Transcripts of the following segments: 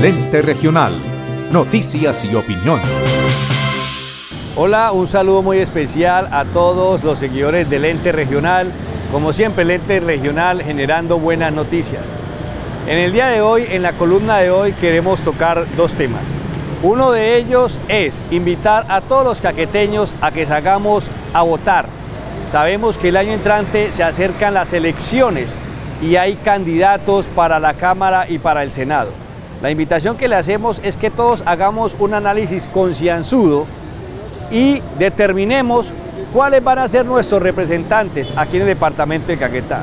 Lente Regional. Noticias y opinión. Hola, un saludo muy especial a todos los seguidores del Ente Regional. Como siempre, el Ente Regional generando buenas noticias. En el día de hoy, en la columna de hoy, queremos tocar dos temas. Uno de ellos es invitar a todos los caqueteños a que salgamos a votar. Sabemos que el año entrante se acercan las elecciones y hay candidatos para la Cámara y para el Senado. La invitación que le hacemos es que todos hagamos un análisis concienzudo y determinemos cuáles van a ser nuestros representantes aquí en el departamento de Caquetá.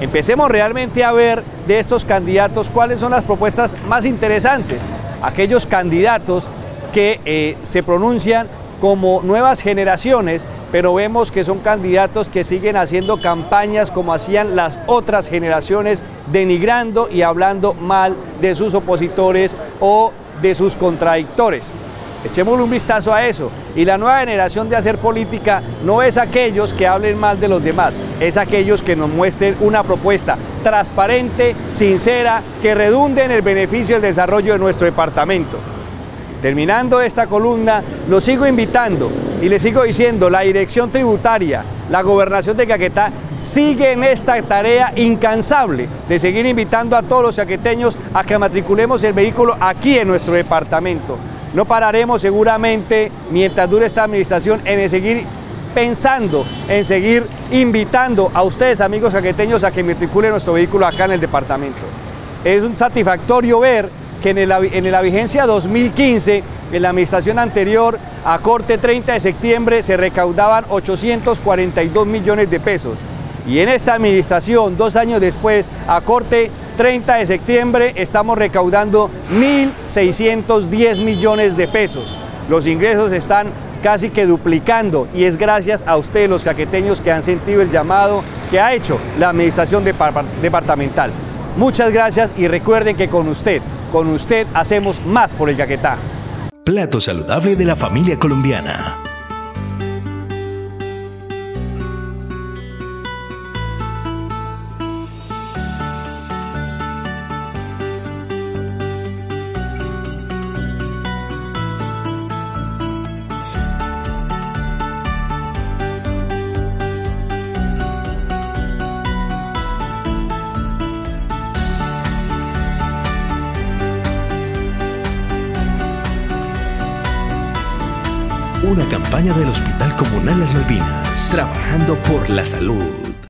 Empecemos realmente a ver de estos candidatos cuáles son las propuestas más interesantes, aquellos candidatos que eh, se pronuncian como nuevas generaciones pero vemos que son candidatos que siguen haciendo campañas como hacían las otras generaciones, denigrando y hablando mal de sus opositores o de sus contradictores. Echémosle un vistazo a eso. Y la nueva generación de hacer política no es aquellos que hablen mal de los demás, es aquellos que nos muestren una propuesta transparente, sincera, que redunde en el beneficio y el desarrollo de nuestro departamento. Terminando esta columna, lo sigo invitando y le sigo diciendo, la dirección tributaria, la gobernación de Caquetá sigue en esta tarea incansable de seguir invitando a todos los caqueteños a que matriculemos el vehículo aquí en nuestro departamento. No pararemos seguramente mientras dure esta administración en seguir pensando, en seguir invitando a ustedes amigos caqueteños a que matriculen nuestro vehículo acá en el departamento. Es un satisfactorio ver que en, la vigencia 2015, en la administración anterior, a corte 30 de septiembre, se recaudaban 842 millones de pesos. Y en esta administración, dos años después, a corte 30 de septiembre, estamos recaudando 1.610 millones de pesos. Los ingresos están casi que duplicando y es gracias a ustedes los caqueteños que han sentido el llamado que ha hecho la administración departamental. Muchas gracias y recuerden que con usted con usted hacemos más por el Caquetá. Plato saludable de la familia colombiana. Una campaña del Hospital Comunal Las Malvinas, trabajando por la salud.